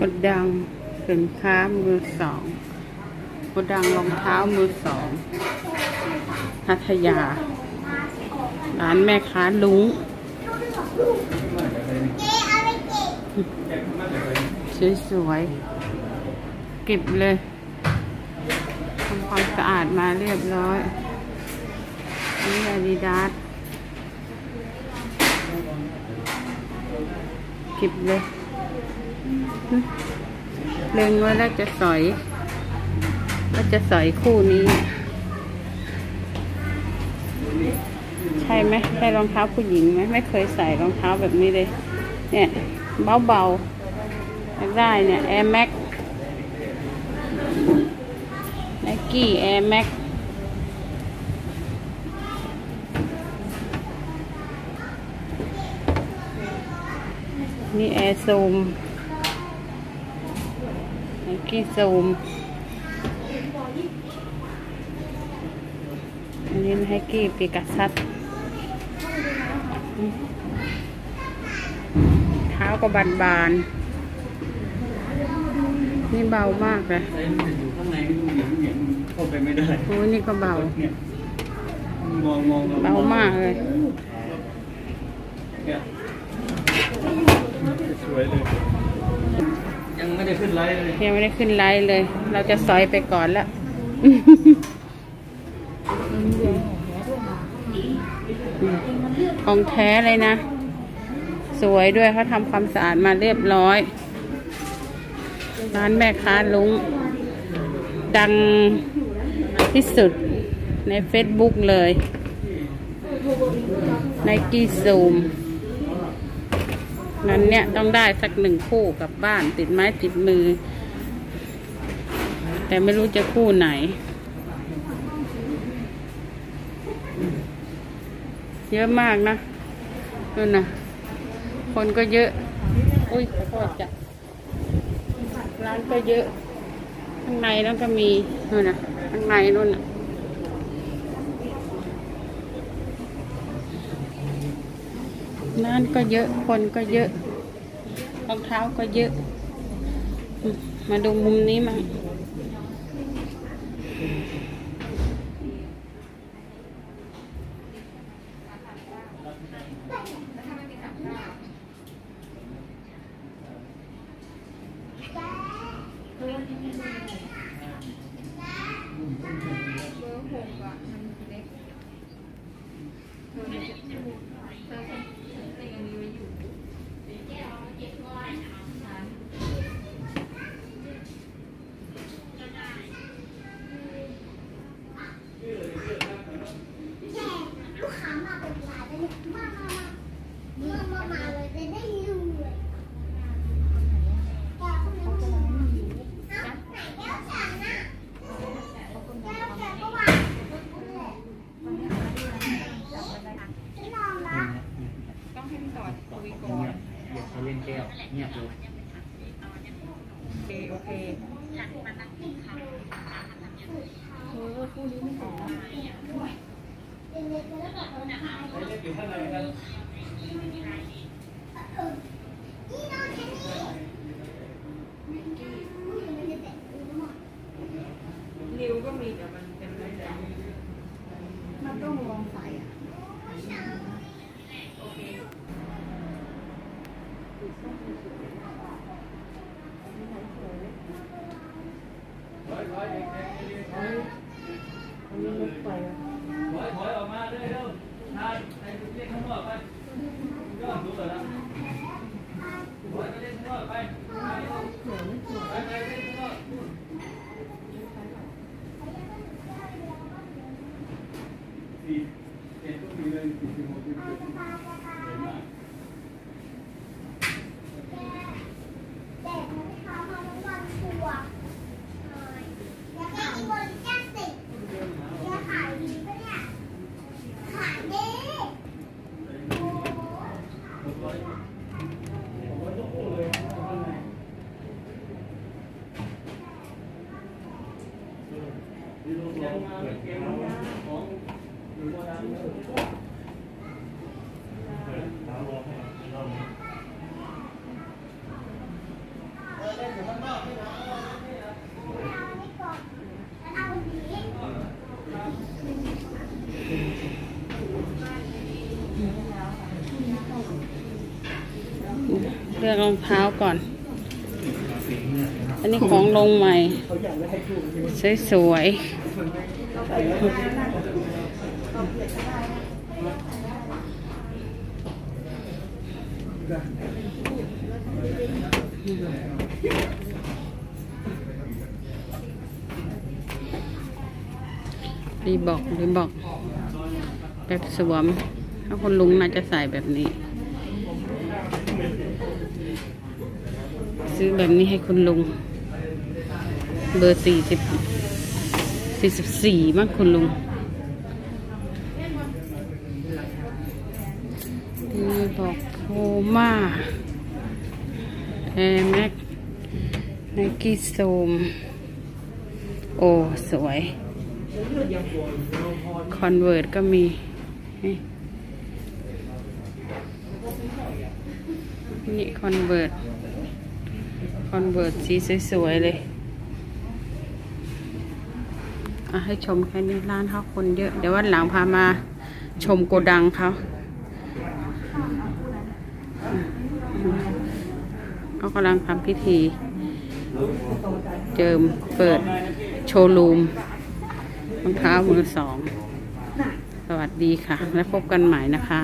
กดดังสินค้ามือสองกดดังรองเท้ามือสองพัทยา ร้านแม่ค้าลุงสวยๆเก็บเลยทำความสะอาดมาเรียบร้อยนี่อาดิดาส ก็บเลยเล็งไว้แล้วจะสอยก็จะสอยคู่นี้ ใช่ไหมใช่รองเท้าผู้หญิงไหมไม่เคยใส่รองเท้าแบบนี้เลย เนี่ย เบาๆได้เนี่ยากได้เนี่ย Air Max Nike Air Max นี่ Air Zoom Nike Zoom อันนี้ Nike Pegasus เท้าก็บานๆนี่เบามากเลยไอ้มันจะอยู่ข้างในไม่รู้เห็นเห็นเข้าไปไม่ได้โอ้ยนี่ก็เบาเนี่ยมองมองเบามากเลยเนี่ย สวยเลย ยังไม่ได้ขึ้นไลฟ์เลยยังไม่ได้ขึ้นไลฟ์เลย เราจะซอยไปก่อนล้วของแท้เลยนะ สวยด้วยเขาทำความสะอาดมาเรียบร้อย ร้านแม่ค้าลุง ดังที่สุดใน Facebook เลย ไนกี้ซูม นั้นเนี่ยต้องได้สักหนึ่งคู่กับบ้านติดไม้ติดมือ แต่ไม่รู้จะคู่ไหน เยอะมากนะนู่นนะคนก็เยอะ อุ้ยขอโทษจ้ะร้านก็เยอะ ข้างในแล้วก็มีนู่นนะข้างในนู่นนะ ร้านก็เยอะ คนก็เยอะ รองเท้าก็เยอะ มาดูมุมนี้มั้งต้องให้พี่ต่อคุยก่อน เดี๋ยวเขาเล่นแก้ วเงียบเลยโอเคโอเคเออคู่นี้ไม่หอมริ อันนี้มุกไปอะถอยถอยออกมาเร็วๆทานไปเล่นข้างนอกไปยอดดูก่อนนะถอยไปเล่นข้างนอกไปไปไปเล่นข้างนอกสี่เจ็ดก็มีเลยสี่สิบหกสิบเจ็ดเห็นไหม แต่มันไม่ค้ามาทุกวันทัวร์แล้วก็อีบริจ้าสิจะขายดีปะเนี่ย ขายดีโอ้โห ยังมาไม่ เก่งของอยู่โบราณเลยเเอาอันนี้ก่อนแล้วเอาอันนี้เลือกรองเท้าก่อน อันนี้ของลงใหม่ สวยๆรีบอกรีบอก แบบสวม ถ้าคนลุงน่าจะใส่แบบนี้ ซื้อแบบนี้ให้คุณลุง เบอร์สี่สิบสี่สิบสี่มั้งคุณลุงนี่บอกโพมาแอร์แม็กNike Zoom โอ้ สวย Converse ก็มีนี่นี่ Converse Converse สีสวยๆเลย อะ ให้ชมแค่นี้ร้านเขาคนเยอะ เดี๋ยววันหลังพามาชมโกดังเขาเขากำลังทำพิธี เจิมเปิดโชว์รูมรองเท้ามือสอง สวัสดีค่ะ แล้วพบกันใหม่นะคะ